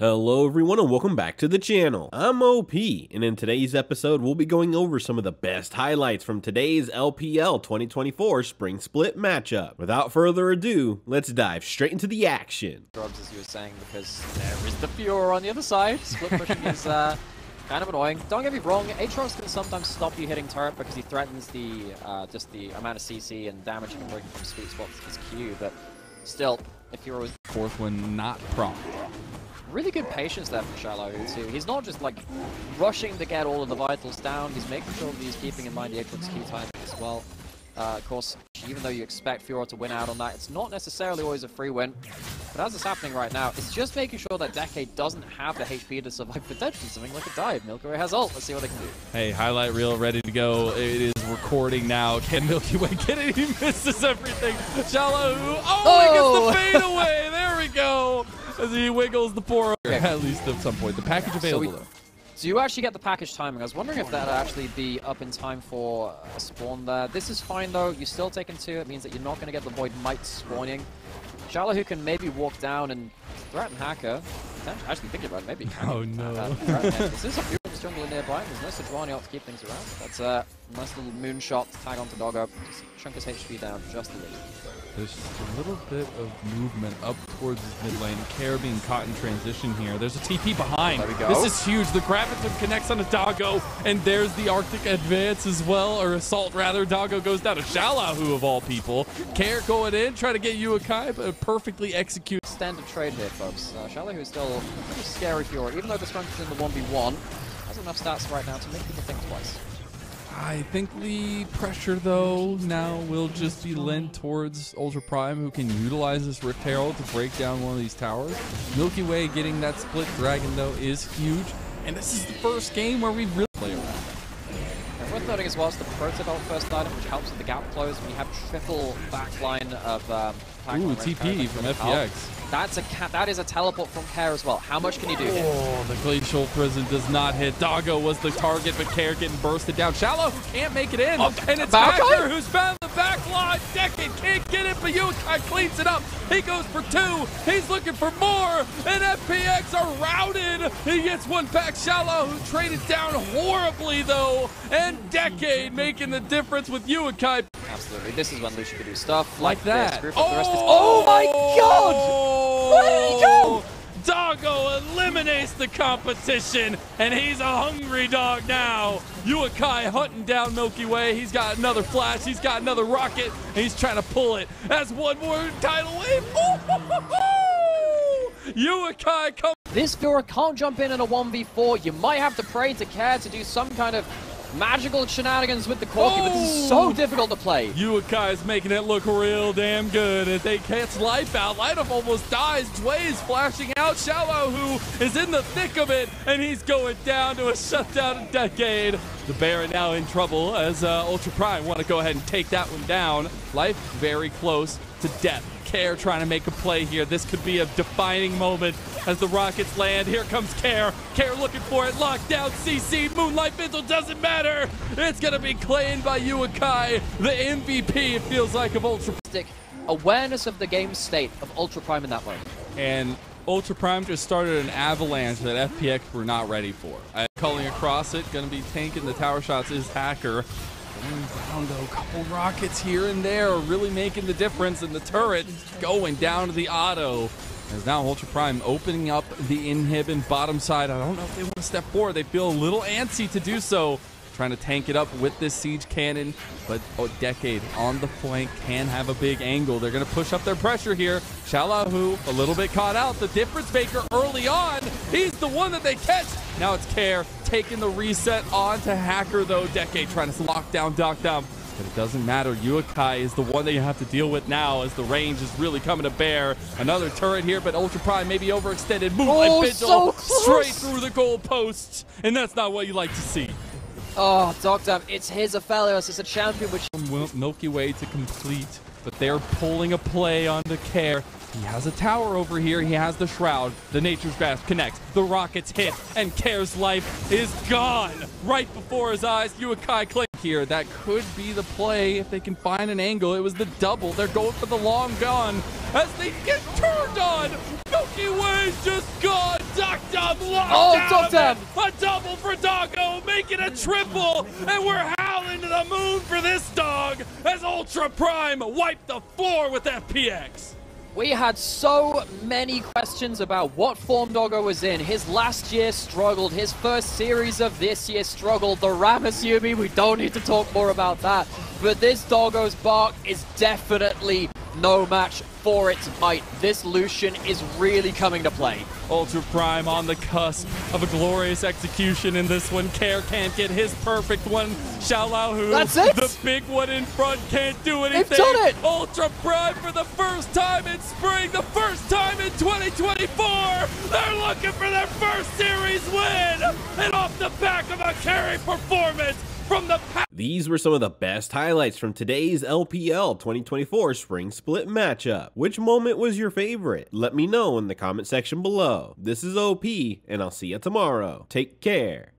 Hello everyone and welcome back to the channel. I'm OP and in today's episode we'll be going over some of the best highlights from today's LPL 2024 Spring Split matchup. Without further ado, let's dive straight into the action. Drugs as you were saying because there is the Fiora on the other side. Split pushing is uh, kind of annoying. Don't get me wrong, Aatrox can sometimes stop you hitting turret because he threatens the uh, just the amount of CC and damage he can bring from sweet spots with his Q, but still, if Fiora was Fourth one not prompt. Really good patience there from Shallow too. He's not just like rushing to get all of the vitals down, he's making sure that he's keeping in mind the Aatrox Q timing as well. Uh, of course, even though you expect Fiora to win out on that, it's not necessarily always a free win. But as it's happening right now, it's just making sure that Decade doesn't have the HP to survive potentially something like a dive. Milkyway has ult. Let's see what they can do. Hey, highlight reel ready to go. It is recording now. Can Milkyway get it? He misses everything. Shallow. Oh, Oh! he gets the fade away. We. As he wiggles the poor. Okay. At least at some point. The package available we- though. So you actually get the package timing. I was wondering if that'd actually be up in time for a spawn there. This is fine though. You're still taking two. It means that you're not going to get the Void Might spawning. Shallow who can maybe walk down and threaten Hacker. Potentially- Actually thinking about it, maybe. Oh, no. This is a beautiful jungle nearby. and There's no Sejuani out to keep things around. That's a nice little moonshot to tag onto Doggo. Just chunk his HP down just a little. There's just a little bit of movement up towards his mid lane. Care being caught in transition here. There's a TP behind. There we go. This is huge. The Graviton connects on a Doggo, and there's the Arctic Advance as well, or Assault rather. Doggo goes down to Xiaolaohu of all people. Care going in, trying to get Yuekai, but perfectly executed. Standard trade here, folks. Uh, Shallow, who's still a pretty scary Fiora, even though the strength is in the 1v1, has enough stats right now to make people think twice. I think the pressure, though, now will just be lent towards Ultra Prime, who can utilize this Rift Herald to break down one of these towers. Milkyway getting that split dragon, though, is huge. And this is the first game where we've really play around. And worth noting as well is the Protobelt first item, which helps with the gap close when you have triple backline of um, Ooh, TP from. FPX. That's a that is a teleport from Care as well. How much can you do here? Oh, the Glacial Prison does not hit. Doggo was the target, but Care getting bursted down. Shallow can't make it in. and it's line? who's found the back line. Decade can't get it, but Yuekai cleans it up. He goes for two. He's looking for more. And FPX are routed. He gets one back. Shallow, who traded down horribly, though. And Decade making the difference with Yuekai. Absolutely. This is when Lucia could do stuff Like like, that. This. Group up the rest of oh! oh my god! Where did he go? Doggo eliminates the competition, and he's a hungry dog now. Yuekai hunting down Milkyway. He's got another flash. He's got another rocket, and he's trying to pull it. That's one more tidal wave. Yuekai comes. This Fiora can't jump in in a 1v4. You might have to pray to Care to do some kind of magical shenanigans with the Corki, but this is so Oh! difficult to play. Yuekai is making it look real damn good as they catch Life out. Life almost dies. Dway is flashing out. Shallow, who is in the thick of it, and he's going down to a shutdown decade. The Baron now in trouble as uh, Ultra Prime want to go ahead and take that one down. Life very close to death. Care trying to make a play here. This could be a defining moment as the Rockets land. Here comes Care. Care looking for it. Locked down. CC. Moonlight Vigil doesn't matter. It's going to be claimed by Yuekai, the MVP, it feels like, of Ultra. Stick awareness of the game state of Ultra Prime in that moment. And Ultra Prime just started an avalanche that FPX were not ready for. Uh, culling across it, going to be tanking the tower shots is Hacker. Down though, a couple rockets here and there are really making the difference, and the turret going down to the auto. As now Ultra Prime opening up the inhib and bottom side. I don't know if they want to step forward. They feel a little antsy to do so. Trying to tank it up with this siege cannon, but oh, Decade on the flank can have a big angle. They're going to push up their pressure here. Xiaolaohu a little bit caught out. The difference maker early on. He's the one that they catch. Now it's Care taking the reset on to Hacker though. Decade trying to lock down, dock down. But it doesn't matter. Yuekai is the one that you have to deal with now as the range is really coming to bear. Another turret here, but Ultra Prime maybe overextended. Moonlight Oh, Vigil so straight through the goal posts. And that's not what you like to see. Oh, Dogdam, it's his Aphelios. It's a champion which Milkyway to complete, but they're pulling a play onto Care. He has a tower over here. He has the Shroud. The Nature's Grasp connects. The rockets hit, and Care's life is gone right before his eyes. Yuekai click here. That could be the play if they can find an angle. It was the double. They're going for the long gun as they get turned on. Milkyway's just gone. up, lockdown, Oh, top down. a double for Doggo, making a triple, and we're howling to the moon for this dog as Ultra Prime wiped the floor with FPX. We had so many questions about what form Doggo was in. His last year struggled. His first series of this year struggled. The Ramasumi, we don't need to talk more about that. But this Doggo's bark is definitely no match for its might. This Lucian is really coming to play. Ultra Prime on the cusp of a glorious execution in this one. Care can't get his perfect one. Xiao Hu, That's it? the big one in front, can't do anything. They've done it! Ultra Prime for the first time in spring, the first time in 2024. They're looking for their first series win. And off the back of a carry performance from the pa- These were some of the best highlights from today's LPL 2024 Spring Split matchup. Which moment was your favorite? Let me know in the comment section below. This is OP, and I'll see you tomorrow. Take care.